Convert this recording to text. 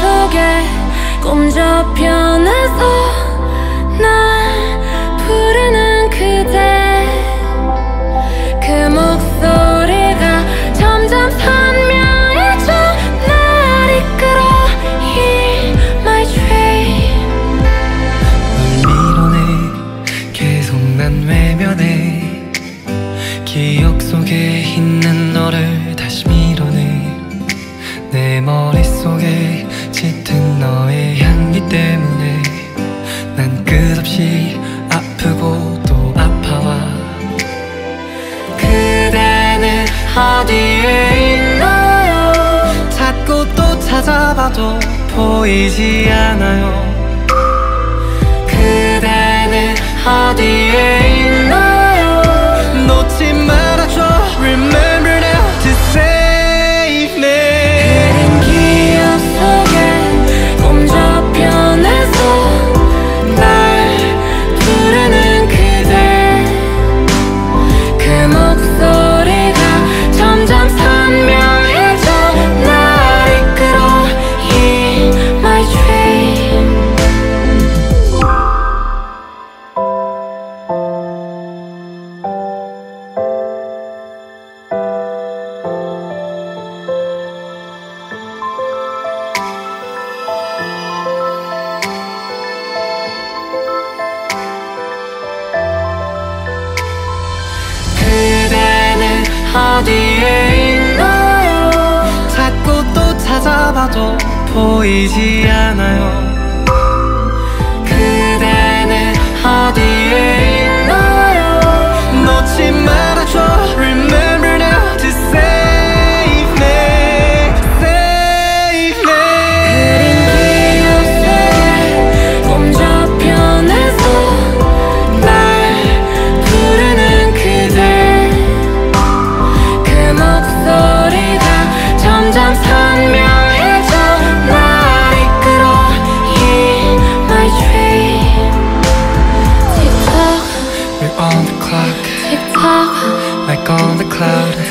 속에 꿈저편에서 날 부르는 그대. 그 목소리가 점점 선명해져 날 이끌어 Hear my dream. 널 밀어내 계속 난 외면해. 기억 찾아봐도 보이지 않아요 어디에 있나요? 찾고 또 찾아봐도 보이지 않아요 on the cloud.